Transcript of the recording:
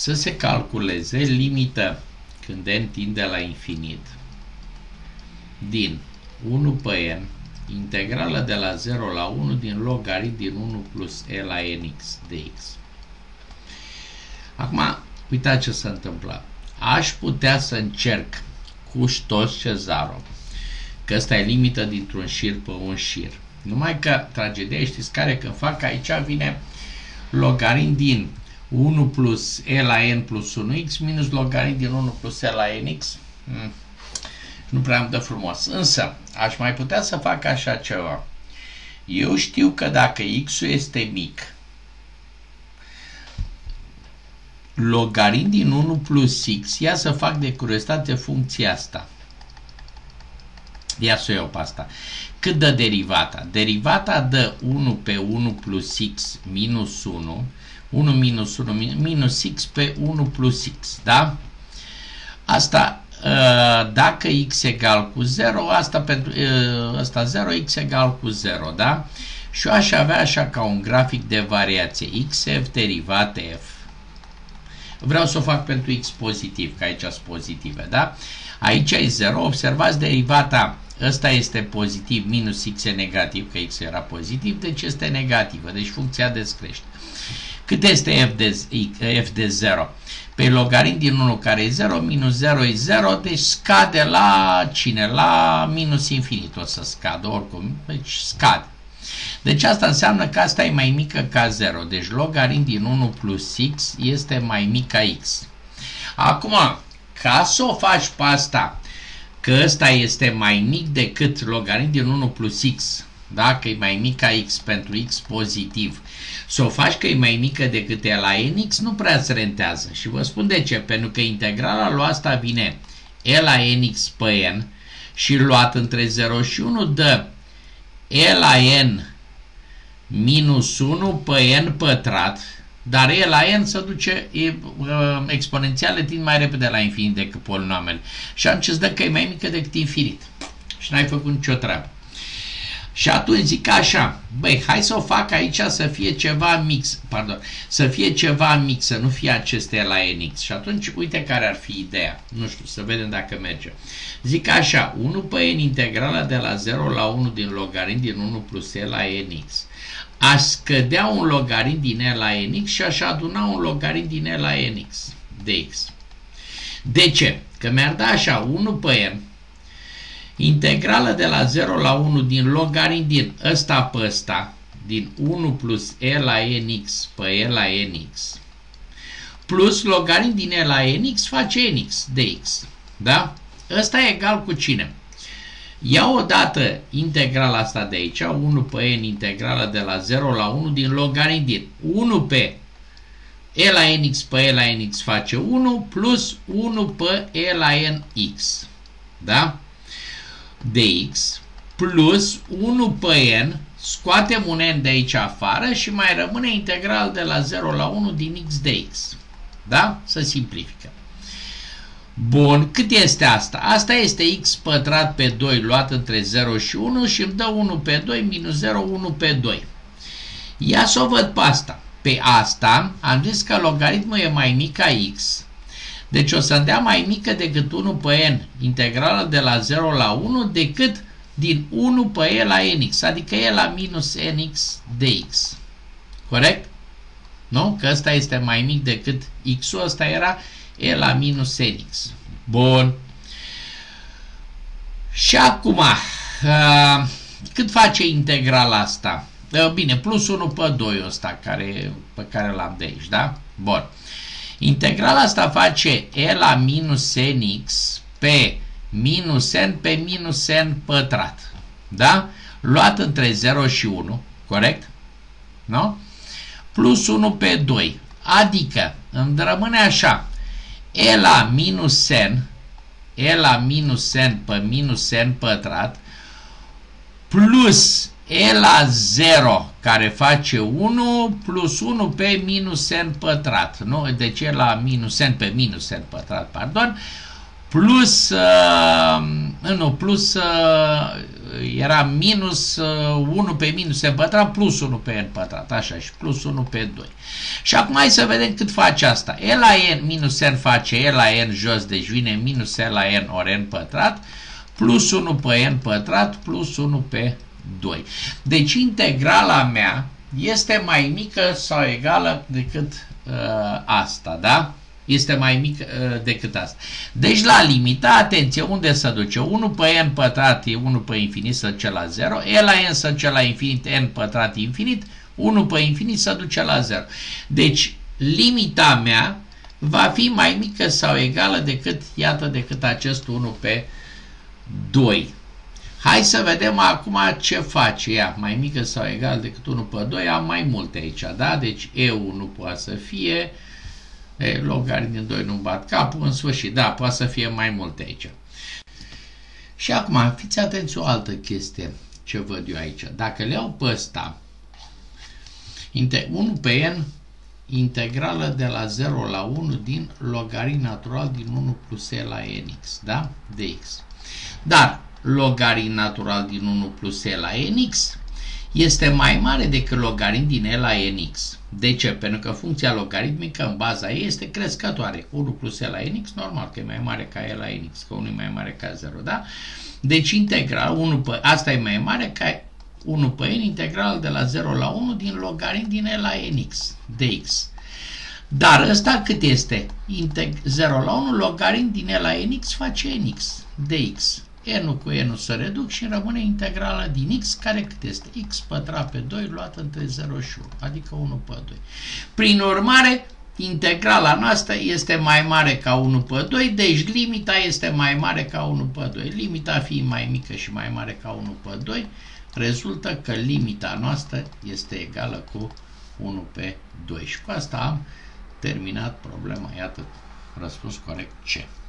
să se calculeze limită când n tinde la infinit din 1 pe n integrală de la 0 la 1 din logarit din 1 plus e la nx dx. Acum, uitați ce se întâmplă. Aș putea să încerc cu ștos cezarul, că ăsta e limită dintr-un șir pe un șir. Numai că tragedia știți care când fac aici vine logarit din 1 plus e la n plus 1x minus logarit din 1 plus e la nx. Hmm. Nu prea îmi dă frumos. Însă, aș mai putea să fac așa ceva. Eu știu că dacă x-ul este mic, logarit din 1 plus x, ia să fac de curiozitate funcția asta. Ia să o iau pe asta. Cât dă derivata? Derivata dă 1 pe 1 plus x minus 1, 1 minus 1 minus x pe 1 plus x, da? Asta ă, dacă x egal cu 0, asta, pentru, ă, asta 0, x egal cu 0, da? Și eu aș avea așa ca un grafic de variație xf derivat f. Vreau să o fac pentru x pozitiv, că aici sunt pozitive, da? Aici e 0, observați derivata ăsta este pozitiv, minus x e negativ, că x era pozitiv, deci este negativă, deci funcția descrește. Cât este f de, f de 0? Pe logarit din 1 care e 0, minus 0 e 0, deci scade la cine? La minus infinit o să scadă, oricum, deci scade. Deci asta înseamnă că asta e mai mică ca 0, deci logarit din 1 plus x este mai mic ca x. Acum, ca să o faci pe asta, că ăsta este mai mic decât logarit din 1 plus x, dacă e mai mic ca x pentru x pozitiv, să o faci că e mai mică decât e la nx, nu prea se rentează. Și vă spun de ce. Pentru că integrala lui asta vine e la nx pe n și luat între 0 și 1 dă e la n minus 1 pe n pătrat, dar e la n se duce, e, uh, exponențiale tind mai repede la infinit decât polinomele. Și atunci îți dă că e mai mică decât infinit. Și n-ai făcut nicio treabă. Și atunci zic așa, băi, hai să o fac aici să fie ceva mix, pardon, să fie ceva mix, să nu fie aceste la NX. Și atunci, uite care ar fi ideea. Nu știu, să vedem dacă merge. Zic așa, 1 pe n integrala de la 0 la 1 din logarit din 1 plus e la NX. Aș scădea un logarit din e la NX și aș aduna un logarit din e la NX de x. De ce? Că mi-ar da așa, 1 pe n Integrală de la 0 la 1 din logarit din ăsta pe ăsta, din 1 plus e la nx pe e la nx, plus logarit din e la nx face nx de x. Da? Ăsta e egal cu cine? Iau odată integrala asta de aici, 1 pe n integrală de la 0 la 1 din logarit din 1 pe e la nx pe e la nx face 1 plus 1 pe e la nx. Da? Dx plus 1 pe n, scoatem un n de aici afară și mai rămâne integral de la 0 la 1 din x dx. Da? Să simplificăm. Bun, cât este asta? Asta este x pătrat pe 2 luat între 0 și 1 și îmi dă 1 pe 2 minus 0, 1 pe 2. Ia să o văd pe asta. Pe asta am zis că logaritmul e mai mic ca x deci o să-mi dea mai mică decât 1 pe n, integrală de la 0 la 1, decât din 1 pe e la nx, adică e la minus nx dx. Corect? Nu? Că ăsta este mai mic decât x-ul, ăsta era e la minus nx. Bun. Și acum, uh, cât face integrala asta? Uh, bine, plus 1 pe 2 ăsta care, pe care l-am de aici, da? Bun. Integrala asta face e la minus nx pe minus n pe minus n pătrat. Da? Luat între 0 și 1, corect? Nu? Plus 1 pe 2. Adică îmi rămâne așa. E la minus n, e la minus n pe minus n pătrat, plus e la 0 care face 1 plus 1 pe minus n pătrat. Nu? Deci e la minus n pe minus n pătrat, pardon, plus, uh, nu, plus uh, era minus 1 pe minus n pătrat plus 1 pe n pătrat, așa, și plus 1 pe 2. Și acum hai să vedem cât face asta. E la n minus n face e la n jos, deci vine minus e la n ori n pătrat, plus 1 pe n pătrat, plus 1 pe 2. Deci integrala mea este mai mică sau egală decât uh, asta, da? Este mai mic uh, decât asta. Deci la limita, atenție, unde se duce? 1 pe n pătrat e 1 pe infinit să duce la 0, e la n să duce la infinit, n pătrat infinit, 1 pe infinit să duce la 0. Deci limita mea va fi mai mică sau egală decât, iată, decât acest 1 pe 2. Hai să vedem acum ce face ea, mai mică sau egal decât 1 pe 2, am mai multe aici, da? Deci E1 nu poate să fie, e, logaritm din 2 nu bat capul, în sfârșit, da, poate să fie mai multe aici. Și acum, fiți atenți o altă chestie ce văd eu aici. Dacă le iau pe ăsta, 1 pe n, integrală de la 0 la 1 din logaritm natural din 1 plus e la nx, da? dx. Dar logaritm natural din 1 plus e la nx este mai mare decât logaritm din e la nx. De ce? Pentru că funcția logaritmică în baza ei este crescătoare. 1 plus e la nx, normal că e mai mare ca e la nx, că 1 e mai mare ca 0, da? Deci integral, 1 pe, asta e mai mare ca 1 pe n integral de la 0 la 1 din logaritm din e la nx, dx. Dar ăsta cât este? Integ 0 la 1 logaritm din e la nx face nx, dx n cu n să reduc și rămâne integrala din x, care cât este? x pătrat pe 2 luat între 0 și 1, adică 1 pe 2. Prin urmare, integrala noastră este mai mare ca 1 pe 2, deci limita este mai mare ca 1 pe 2. Limita fiind mai mică și mai mare ca 1 pe 2, rezultă că limita noastră este egală cu 1 pe 2. Și cu asta am terminat problema. Iată, răspuns corect C.